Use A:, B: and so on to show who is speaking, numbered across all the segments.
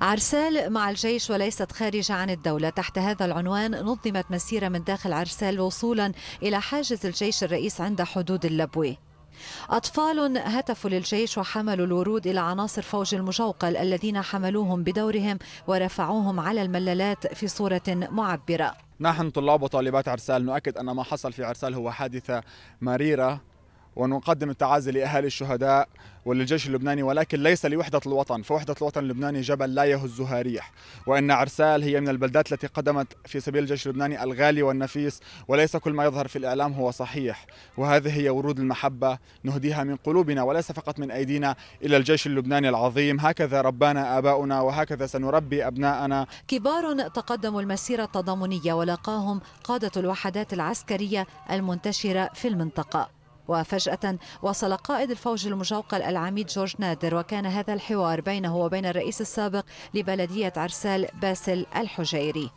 A: عرسال مع الجيش وليست خارجة عن الدولة. تحت هذا العنوان نظمت مسيرة من داخل عرسال وصولا إلى حاجز الجيش الرئيس عند حدود اللبوة أطفال هتفوا للجيش وحملوا الورود إلى عناصر فوج المجوقل الذين حملوهم بدورهم ورفعوهم على الملالات في صورة معبرة.
B: نحن طلاب وطالبات عرسال نؤكد أن ما حصل في عرسال هو حادثة مريرة. ونقدم التعازي لأهالي الشهداء وللجيش اللبناني ولكن ليس لوحدة الوطن. فوحدة الوطن اللبناني جبل لا يهزها ريح وإن عرسال هي من البلدات التي قدمت في سبيل الجيش اللبناني الغالي والنفيس وليس كل ما يظهر في الإعلام هو صحيح. وهذه هي ورود المحبة نهديها من قلوبنا وليس فقط من أيدينا إلى الجيش اللبناني العظيم. هكذا ربانا آباؤنا وهكذا سنربي أبناءنا.
A: كبار تقدموا المسيرة التضامنية ولقاهم قادة الوحدات العسكرية المنتشرة في المنطقة. وفجأة وصل قائد الفوج المجوقل العميد جورج نادر وكان هذا الحوار بينه وبين الرئيس السابق لبلدية عرسال باسل الحجيري.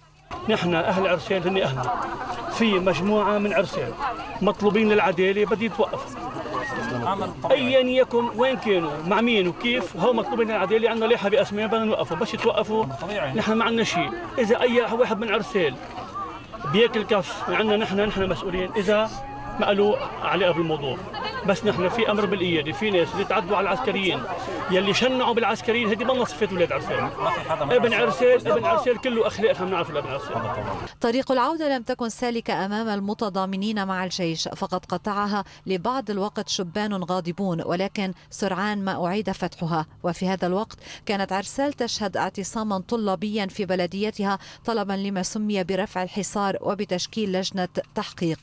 C: نحن أهل عرسال هن أهلنا في مجموعة من عرسال مطلوبين للعدالة بدي يتوقفوا ايا يكن وين كانوا؟ مع مين؟ وكيف؟ هو مطلوبين العداله عندنا لائحه بأسماء بدنا نوقفوا بس يتوقفوا. نحن ما عندنا شيء. إذا أي واحد من عرسال بياكل كف عندنا نحن نحن مسؤولين. إذا ما قالوا علاقه بالموضوع بس نحن في أمر بالقياده في ناس اللي تعدوا على العسكريين يلي شنعوا بالعسكريين هذه ما صفات أولاد عرسال ابن عرسال ابن عرسال كله اخلاق إحنا بنعرف ابن عرسال
A: طريق العودة لم تكن سالكة أمام المتضامنين مع الجيش فقد قطعها لبعض الوقت شبان غاضبون ولكن سرعان ما أعيد فتحها. وفي هذا الوقت كانت عرسال تشهد اعتصاما طلابيا في بلديتها طلبا لما سمي برفع الحصار وبتشكيل لجنة تحقيق.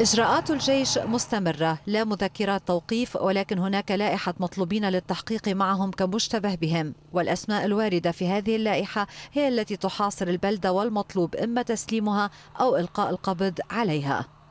A: إجراءات الجيش مستمرة لا مذكرات توقيف ولكن هناك لائحة مطلوبين للتحقيق معهم كمشتبه بهم. والأسماء الواردة في هذه اللائحة هي التي تحاصر البلدة والمطلوب إما تسليمها أو إلقاء القبض عليها.